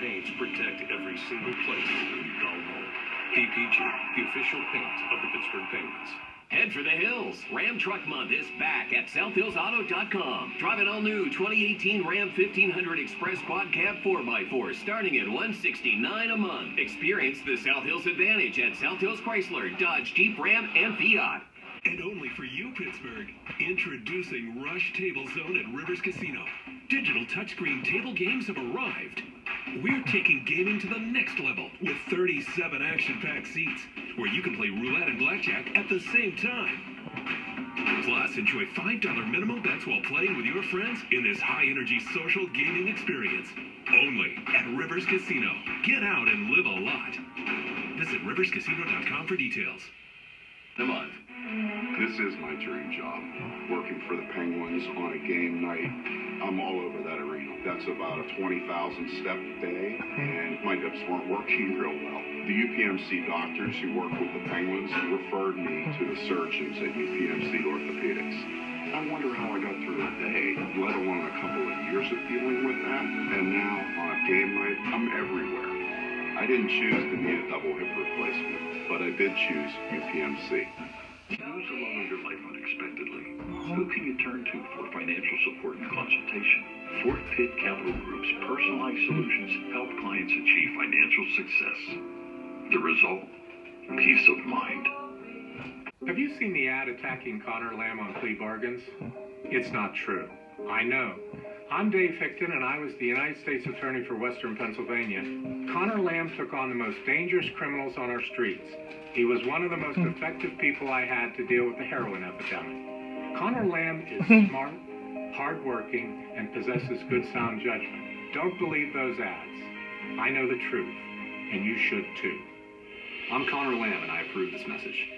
paints protect every single place you call home. PPG, the official paint of the Pittsburgh Penguins. Head for the hills. Ram Truck Month is back at SouthHillsAuto.com. Drive an all-new 2018 Ram 1500 Express Quad Cab 4x4 starting at 169 a month. Experience the South Hills Advantage at South Hills Chrysler, Dodge, Jeep, Ram, and Fiat. And only for you, Pittsburgh, introducing Rush Table Zone at Rivers Casino. Digital touchscreen table games have arrived. We're taking gaming to the next level with 37 action-packed seats where you can play roulette and blackjack at the same time. Plus, enjoy $5 minimum bets while playing with your friends in this high-energy social gaming experience. Only at Rivers Casino. Get out and live a lot. Visit riverscasino.com for details. A month. This is my dream job. Working for the Penguins on a game night. I'm all over that arena. That's about a 20,000 step day, and my hips weren't working real well. The UPMC doctors who work with the Penguins referred me to the surgeons at UPMC Orthopedics. I wonder how I got through a day, let alone a couple of years of dealing with that. And now, on a game night, I'm everywhere. I didn't choose to need a double hip replacement, but I did choose UPMC. Lose a love of your life unexpectedly. Who can you turn to for financial support and consultation? Fort Pitt Capital Group's personalized solutions help clients achieve financial success. The result? Peace of mind. Have you seen the ad attacking Conor Lamb on plea bargains? It's not true. I know. I'm Dave Hickton, and I was the United States Attorney for Western Pennsylvania. Conor Lamb took on the most dangerous criminals on our streets. He was one of the most effective people I had to deal with the heroin epidemic. Conor Lamb is smart, hardworking, and possesses good sound judgment. Don't believe those ads. I know the truth, and you should too. I'm Conor Lamb, and I approve this message.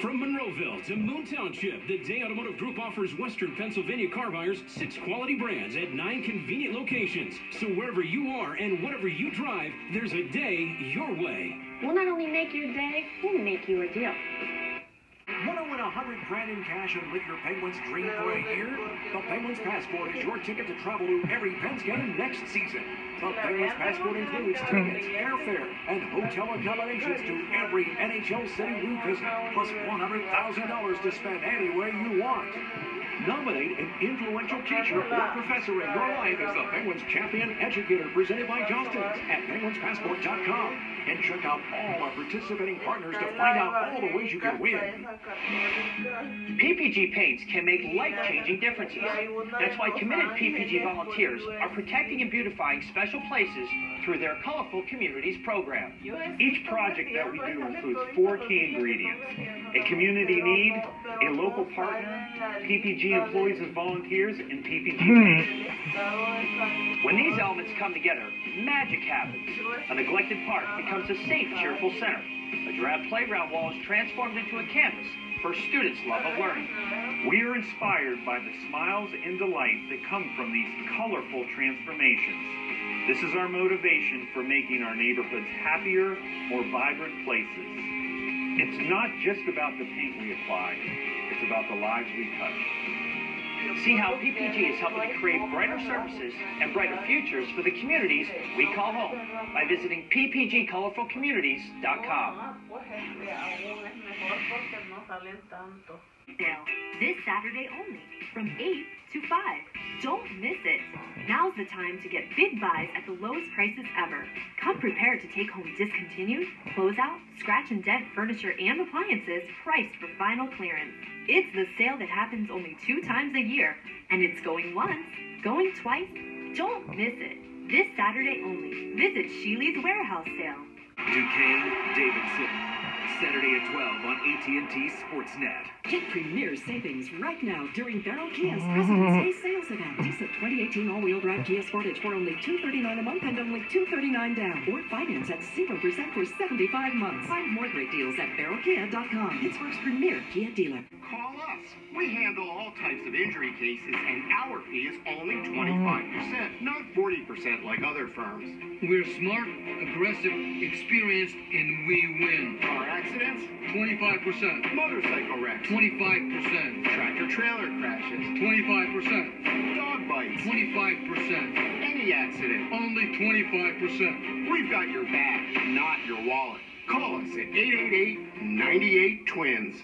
From Monroeville to Moon Township, the Day Automotive Group offers Western Pennsylvania car buyers six quality brands at nine convenient locations. So wherever you are and whatever you drive, there's a day your way. We'll not only make your day, we'll make you a deal. Want to win a hundred grand in cash and live your Penguins dream for a year? The Penguins Passport is your ticket to travel to every Pens game next season. The Penguins Passport includes tickets, airfare, and hotel accommodations to every NHL city we visit, plus $100,000 to spend anywhere you want. Nominate an influential teacher or professor in your life as the Penguins Champion Educator presented by Johnston's at penguinspassport.com and check out all our participating partners to find out all the ways you can win. PPG paints can make life-changing differences. That's why committed PPG volunteers are protecting and beautifying special places through their Colorful Communities program. Each project that we do includes four key ingredients. A community need, a local partner, PPG employees and volunteers, and PPG paint. Hmm. When these elements come together, magic happens. A neglected park becomes a safe, cheerful center. A drab playground wall is transformed into a campus for students' love of learning. We are inspired by the smiles and delight that come from these colorful transformations. This is our motivation for making our neighborhoods happier, more vibrant places. It's not just about the paint we apply, it's about the lives we touch. See how PPG is helping to create brighter services and brighter futures for the communities we call home by visiting ppgcolorfulcommunities.com. Sale this Saturday only from 8 to 5. Don't miss it. Now's the time to get big buys at the lowest prices ever. Come prepared to take home discontinued, closeout, scratch and dent furniture and appliances priced for final clearance. It's the sale that happens only two times a year, and it's going once, going twice. Don't miss it. This Saturday only. Visit Sheely's Warehouse Sale. Duquesne, Davidson. Saturday at 12 on AT&T Sportsnet. Get premier savings right now during Baierl Kia's President's Day sales event. Lease a 2018 all-wheel drive Kia Sportage for only 239 a month and only 239 down. Or finance at 0% for 75 months. Find more great deals at baierlkia.com. Pittsburgh's premier Kia dealer. Call us. We handle all types of injury cases, and our fee is only 25%, not 40% like other firms. We're smart, aggressive, experienced, and we win. Car accidents? 25%. Motorcycle wrecks? 25%. Tractor trailer crashes? 25%. Dog bites? 25%. Any accident? Only 25%. We've got your back, not your wallet. Call us at 888 98 Twins.